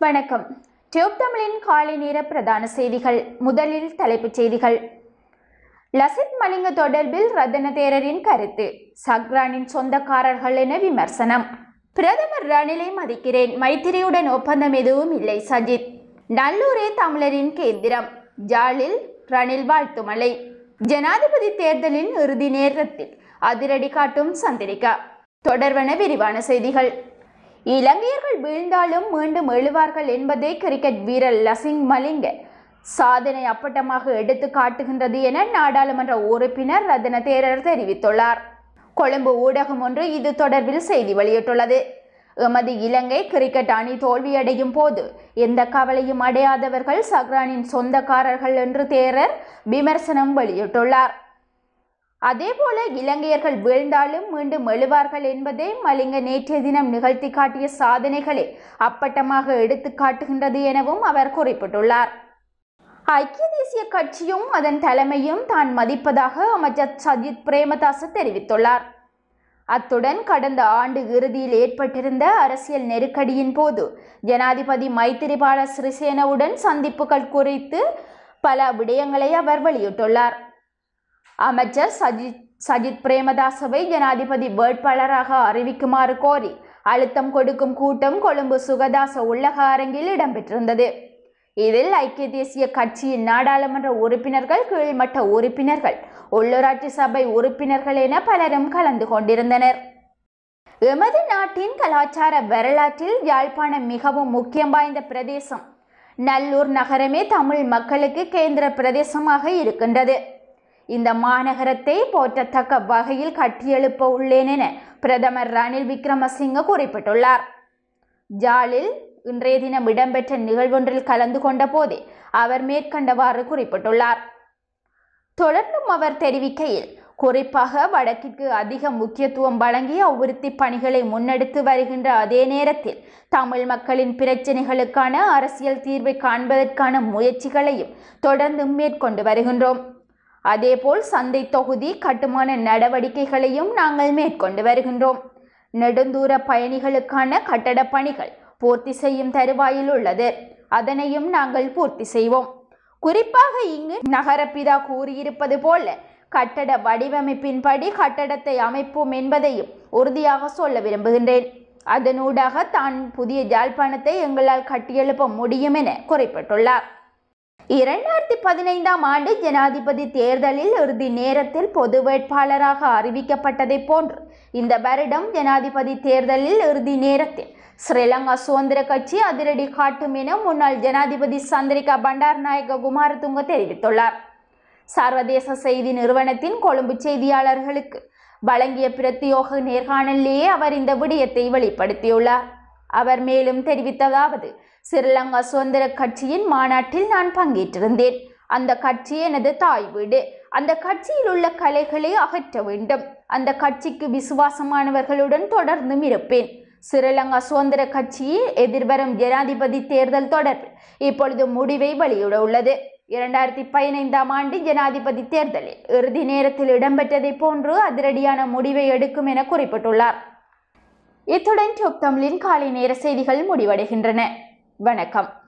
வணக்கம். டியூப் தமிழின் காலை நேர பிரதான செய்திகள். முதலில் தலைப்புச் செய்திகள். லசித் மலிங்க தொடர்பில் ரத்தன தேரரின் கருத்து. சக்ரானின் சொந்தக்காரர்கள் என விமர்சனம். பிரதமர் ரணிலை மதிக்கிறேன். மைத்திரியுடன் ஒப்பந்தம் எதுவும் இல்லை சஜித். நல்லூரே தமிழரின் கேந்திரம். ஜாலில் ரணில் வாழ்த்து மலை ஜனாதிபதி தேர்தலின் இறுதி நேரத்தில் அதிரடி காட்டும் சந்திரிகா. தொடர்வன விரிவான செய்திகள். இலங்கையர்கள் வீழ்ந்தாலும் மீண்டும் எழுவார்கள் என்பதே கிரிக்கெட் வீரர் லசிங் மலிங்க. சாதனை அப்பட்டமாக எடுத்து காட்டுகின்றது என நாடாளுமன்ற உறுப்பினர் ரத்ன தேரர் தெரிவித்துள்ளார். கொழும்பு ஊடகம் ஒன்று இது தொடர்பில் செய்தி வெளியிட்டுள்ளது. எமது இலங்கை கிரிக்கெட் அணி தோல்வியடையும் போது எந்த கவலையும் அடையாதவர்கள் சக்ரானின் சொந்தக்காரர்கள் என்று தேரர் விமர்சனம் வெளியிட்டுள்ளார். அதேபோல இலங்கையர்கள் வீழ்ந்தாலும் மீண்டும் எழுவார்கள் என்பதே மலிங்க நேற்றைய தினம் நிகழ்த்தி காட்டிய சாதனைகளை அப்பட்டமாக எடுத்து காட்டுகின்றது எனவும் அவர் குறிப்பிட்டுள்ளார். ஐக்கிய தேசிய கட்சியும் அதன் தலைமையும் தான் மதிப்பதாக அமைச்சர் சஜித் பிரேமதாச தெரிவித்துள்ளார். அத்துடன் கடந்த ஆண்டு இறுதியில் ஏற்பட்டிருந்த அரசியல் நெருக்கடியின் போது ஜனாதிபதி மைத்திரிபால சிறிசேனவுடன் சந்திப்புகள் குறித்து பல விடயங்களை அவர் வெளியிட்டுள்ளார். அமைச்சர் சஜித் சஜித் பிரேமதாசவை ஜனாதிபதி வேட்பாளராக அறிவிக்குமாறு கோரி அழுத்தம் கொடுக்கும் கூட்டம் கொழும்பு சுகதாச உள்ளக அரங்கில் இடம்பெற்றிருந்தது. இதில் ஐக்கிய தேசிய கட்சியின் நாடாளுமன்ற உறுப்பினர்கள் கீழ்மட்ட உறுப்பினர்கள் உள்ளூராட்சி சபை உறுப்பினர்கள் என பலரும் கலந்து கொண்டிருந்தனர். எமது நாட்டின் கலாச்சார வரலாற்றில் யாழ்ப்பாணம் மிகவும் முக்கியம் வாய்ந்த பிரதேசம். நல்லூர் நகரமே தமிழ் மக்களுக்கு கேந்திர பிரதேசமாக இருக்கின்றது. இந்த மாநகரத்தை போற்றத்தக்க வகையில் கட்டியெழுப்ப உள்ளேன் என பிரதமர் ரணில் விக்ரமசிங்க குறிப்பிட்டுள்ளார். ஜாலில் இன்றைய தினம் இடம்பெற்ற நிகழ்வொன்றில் கலந்து கொண்ட போதே அவர் மேற்கண்டவாறு குறிப்பிட்டுள்ளார். தொடர்ந்தும் அவர் தெரிவிக்கையில் குறிப்பாக வடக்கிற்கு அதிக முக்கியத்துவம் வழங்கி அபிவிருத்தி பணிகளை முன்னெடுத்து வருகின்ற அதே நேரத்தில் தமிழ் மக்களின் பிரச்சினைகளுக்கான அரசியல் தீர்வை காண்பதற்கான முயற்சிகளையும் தொடர்ந்து மேற்கொண்டு வருகின்றோம். அதேபோல் சந்தை தொகுதி கட்டுமான நடவடிக்கைகளையும் நாங்கள் மேற்கொண்டு வருகின்றோம். நெடுந்தூர பயணிகளுக்கான கட்டட பணிகள் பூர்த்தி செய்யும் தருவாயில் உள்ளது. அதனையும் நாங்கள் பூர்த்தி செய்வோம். குறிப்பாக இங்கு நகரப்பிதா கூறியிருப்பது போல கட்டட வடிவமைப்பின்படி கட்டடத்தை அமைப்போம் என்பதையும் உறுதியாக சொல்ல விரும்புகின்றேன். அதனூடாக தான் புதிய ஜாழ்ப்பாணத்தை எங்களால் கட்டியெழுப்ப முடியும் என குறிப்பிட்டுள்ளார். இரண்டாயிரத்தி பதினைந்தாம் ஆண்டு ஜனாதிபதி தேர்தலில் இறுதி நேரத்தில் பொது வேட்பாளராக அறிவிக்கப்பட்டதை போன்று இந்த வருடம் ஜனாதிபதி தேர்தலில் இறுதி நேரத்தில் ஸ்ரீலங்கா சுதந்திர கட்சி அதிரடி காட்டும் என முன்னாள் ஜனாதிபதி சந்திரிகா பண்டார்நாயக குமாரதுங்க தெரிவித்துள்ளார். சர்வதேச செய்தி நிறுவனத்தின் கொழும்பு செய்தியாளர்களுக்கு வழங்கிய பிரத்யோக நேர்காணலிலேயே அவர் இந்த விடயத்தை வெளிப்படுத்தியுள்ளார். அவர் மேலும் தெரிவித்ததாவது ஸ்ரீலங்கா சுதந்திர கட்சியின் மாநாட்டில் நான் பங்கேற்றிருந்தேன். அந்த கட்சி எனது தாய் வீடு. அந்த கட்சியில் உள்ள கலைகளை அகற்ற வேண்டும். அந்த கட்சிக்கு விசுவாசமானவர்களுடன் தொடர்ந்தும் இருப்பேன். ஸ்ரீலங்கா சுதந்திர கட்சியில் எதிர்வரும் ஜனாதிபதி தேர்தல் தொடர்பில் இப்பொழுது முடிவை வெளியிட உள்ளது. இரண்டாயிரத்தி பதினைந்தாம் ஆண்டு ஜனாதிபதி தேர்தலில் இறுதி நேரத்தில் இடம்பெற்றதை போன்று அதிரடியான முடிவை எடுக்கும் என குறிப்பிட்டுள்ளார். இத்துடன் டியூப் தமிழின் காலை நேர செய்திகள் முடிவடைகின்றன. வணக்கம்.